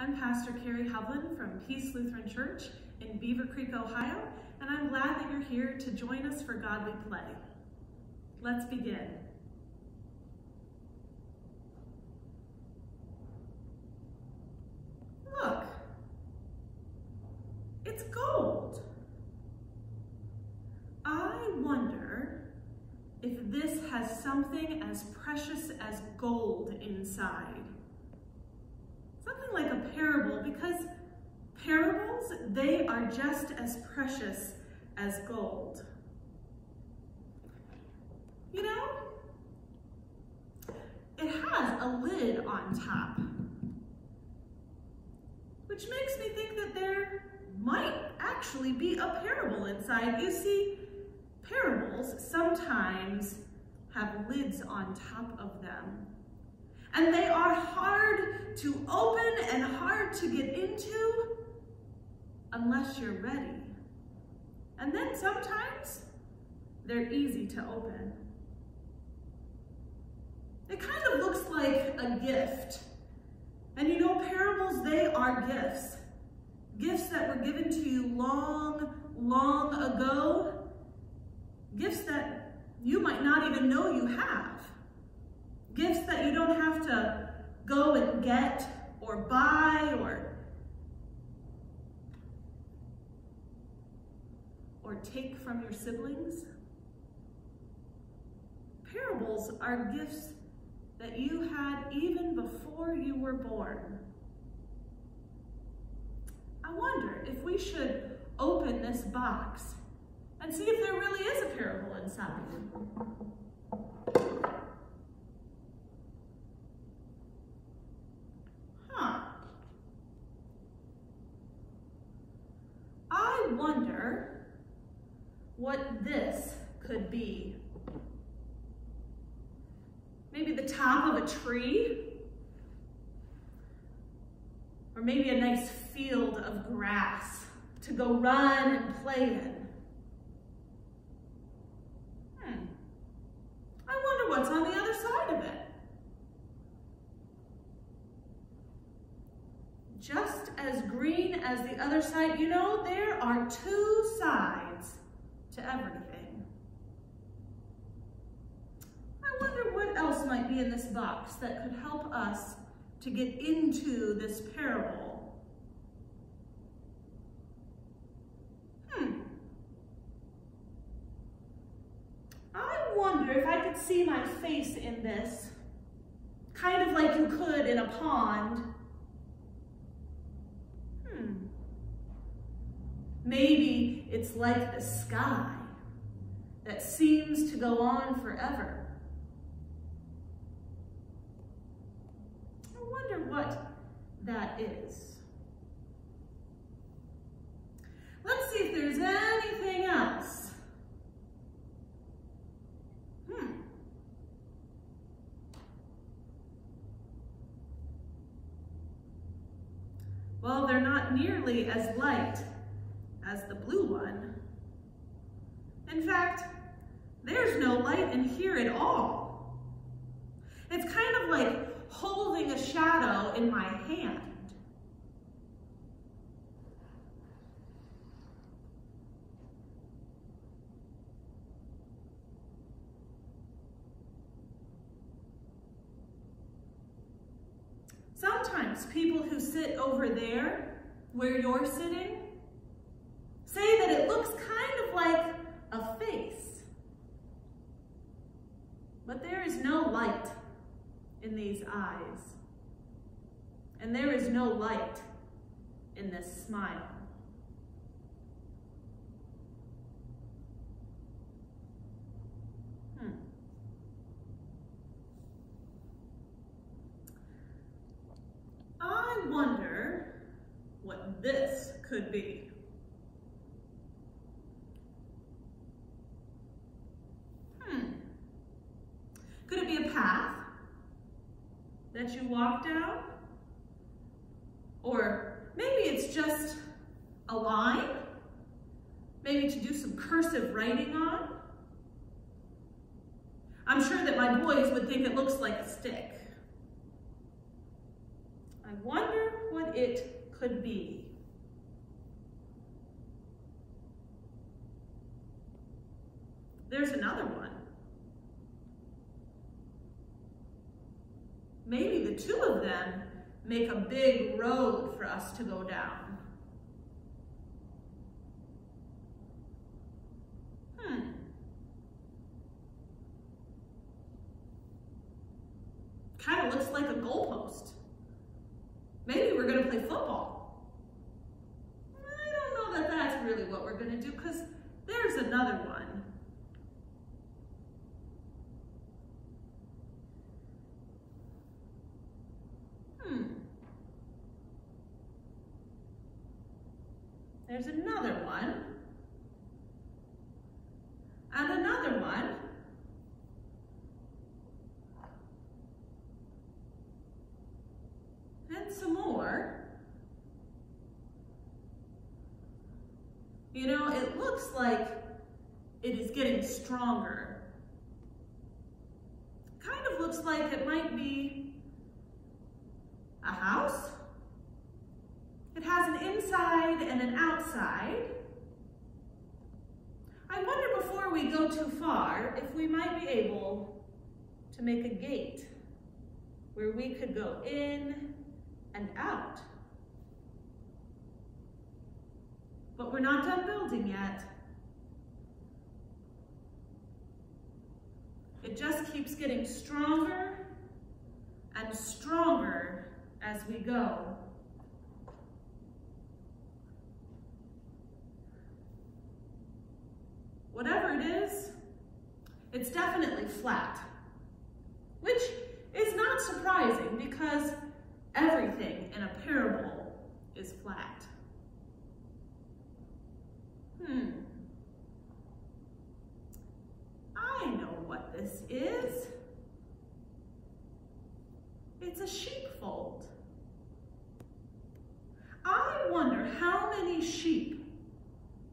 I'm Pastor Carrie Hovland from Peace Lutheran Church in Beavercreek, Ohio, and I'm glad that you're here to join us for Godly Play. Let's begin. Look, it's gold. I wonder if this has something as precious as gold inside something like a parable because parables, they are just as precious as gold. You know, it has a lid on top, which makes me think that there might actually be a parable inside. You see, parables sometimes have lids on top of them. And they are hard to open and hard to get into unless you're ready. And then sometimes they're easy to open. It kind of looks like a gift. And you know, parables, they are gifts. Gifts that were given to you long, long ago. Gifts that you might not even know you have. Gifts that you don't have to go and get or buy or or take from your siblings. Parables are gifts that you had even before you were born. I wonder if we should open this box and see if there really is a parable inside. Wonder what this could be. Maybe the top of a tree? Or maybe a nice field of grass to go run and play in. Hmm. I wonder what's on the other side of it. Just as green as the other side. You know, there are two sides to everything. I wonder what else might be in this box that could help us to get into this parable. Hmm. I wonder if I could see my face in this, kind of like you could in a pond Maybe it's like the sky that seems to go on forever. I wonder what that is. Let's see if there's anything else. Hmm. Well, they're not nearly as light as the blue one. In fact, there's no light in here at all. It's kind of like holding a shadow in my hand. Sometimes people who sit over there, where you're sitting, say that it looks kind of like a face. But there is no light in these eyes. And there is no light in this smile. Hmm. I wonder this could be. Hmm. Could it be a path that you walk down? Or maybe it's just a line, maybe to do some cursive writing on. I'm sure that my boys would think it looks like a stick. I wonder what it could be. There's another one. Maybe the two of them make a big road for us to go down. Hmm. Kind of looks like a goalpost. Maybe we're going to play football. I don't know that that's really what we're going to do because there's another one. Hmm. There's another one. And another one. And some more. You know, it looks like it is getting stronger. Kind of looks like it might be a house. It has an inside and an outside. I wonder before we go too far if we might be able to make a gate where we could go in and out. But we're not done building yet. It just keeps getting stronger and stronger as we go. Whatever it is, it's definitely flat, which is not surprising because everything in a parable is flat. Hmm. I know what this is. It's a sheepfold. I wonder how many sheep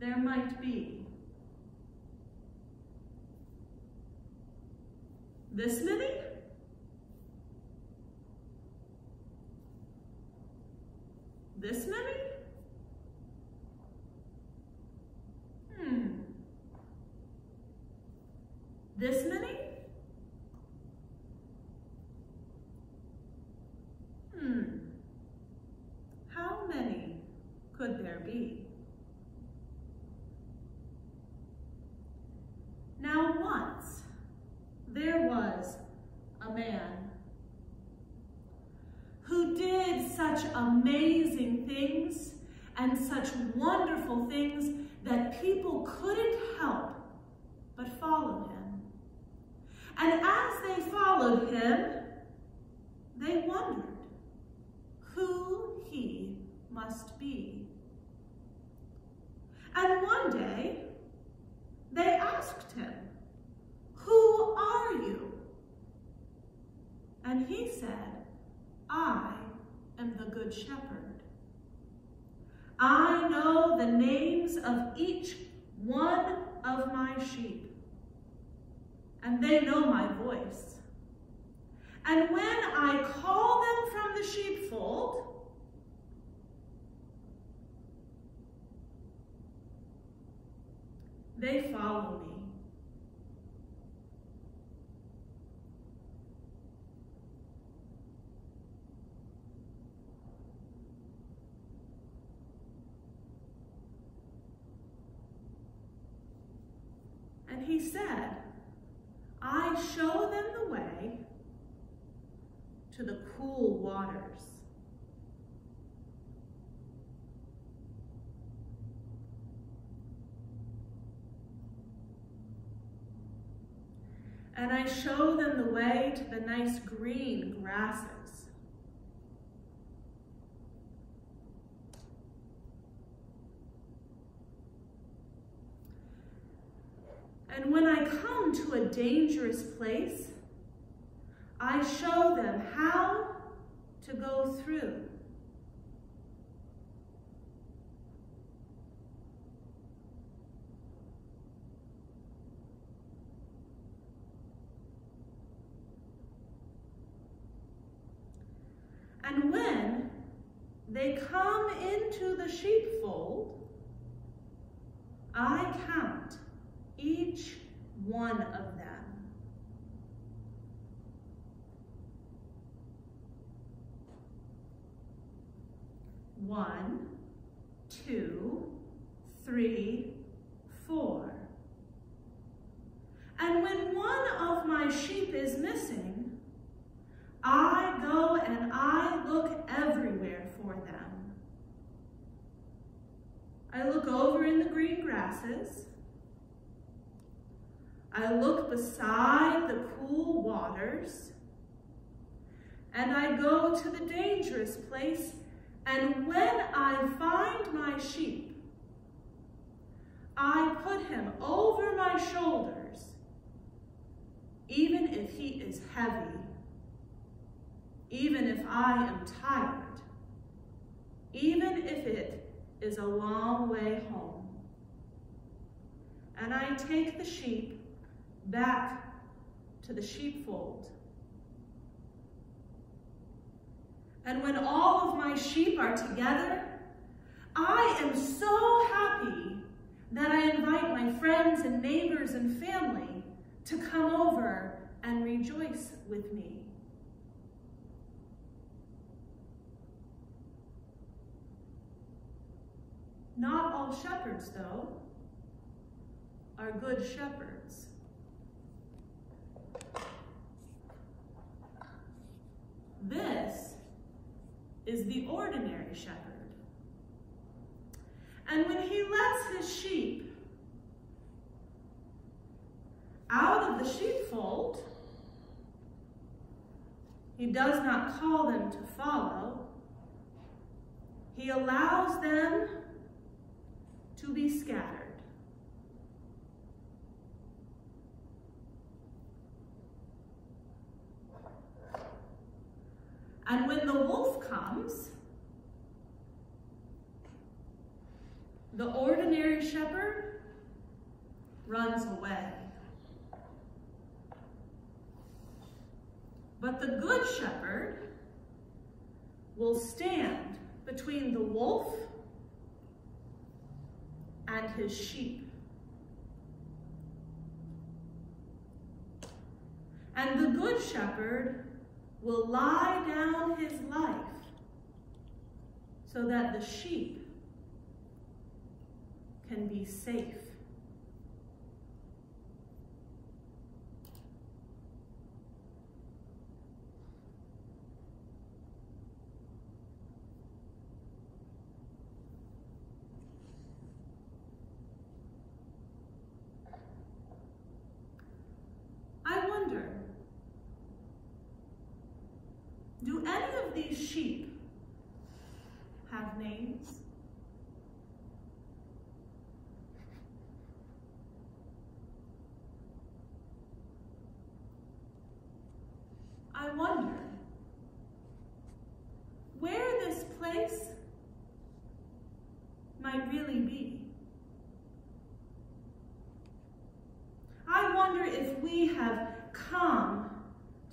there might be. This many? This many? Hmm. This? Hmm. How many could there be? Now once there was a man did such amazing things and such wonderful things that people couldn't help but follow him. And as they followed him, they wondered who he must be. And one day, they asked him, Who are you? And he said, I the Good Shepherd. I know the names of each one of my sheep, and they know my voice. And when I call them from the sheepfold, they follow me. And he said, I show them the way to the cool waters. And I show them the way to the nice green grasses. And when I come to a dangerous place, I show them how to go through. And when they come into the sheepfold, I count each one of them. One, two, three, four. And when one of my sheep is missing, I go and I look everywhere for them. I look over in the green grasses. I look beside the cool waters. And I go to the dangerous place. And when I find my sheep, I put him over my shoulders, even if he is heavy even if I am tired, even if it is a long way home. And I take the sheep back to the sheepfold. And when all of my sheep are together, I am so happy that I invite my friends and neighbors and family to come over and rejoice with me. Not all shepherds, though, are good shepherds. This is the ordinary shepherd. And when he lets his sheep out of the sheepfold, he does not call them to follow. He allows them to be scattered. And when the wolf comes, the ordinary shepherd runs away. But the good shepherd will stand between the wolf and his sheep. And the good shepherd will lie down his life so that the sheep can be safe. I wonder, do any of these sheep have names? I wonder where this place might really be. I wonder if we have come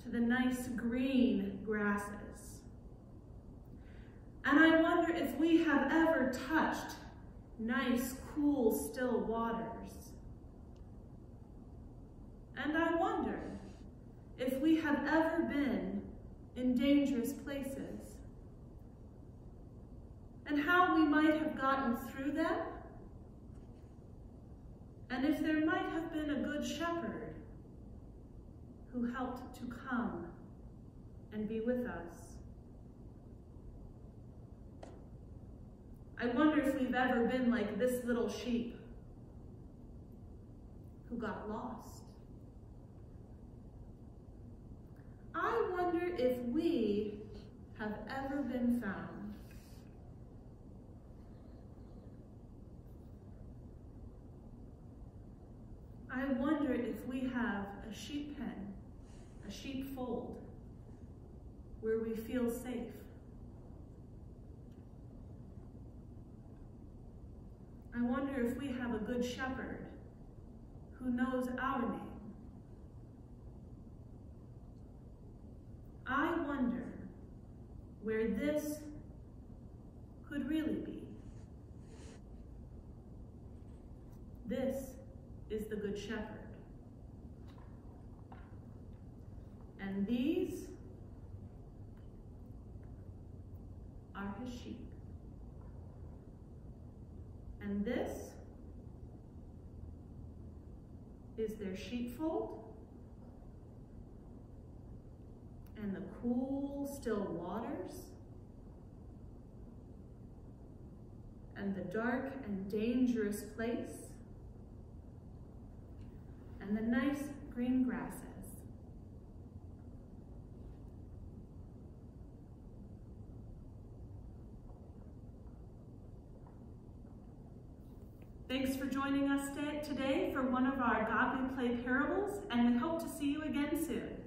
to the nice green grasses and I wonder if we have ever touched nice, cool, still waters. And I wonder if we have ever been in dangerous places and how we might have gotten through them and if there might have been a good shepherd who helped to come and be with us. I wonder if we've ever been like this little sheep who got lost. I wonder if we have ever been found. I wonder if we have a sheep pen, a sheepfold, where we feel safe. I wonder if we have a good shepherd who knows our name. I wonder where this could really be. This is the Good Shepherd. And these are his sheep. And this is their sheepfold. And the cool, still waters. And the dark and dangerous place. And the nice green grasses. Thanks for joining us today for one of our Godly Play parables, and we hope to see you again soon.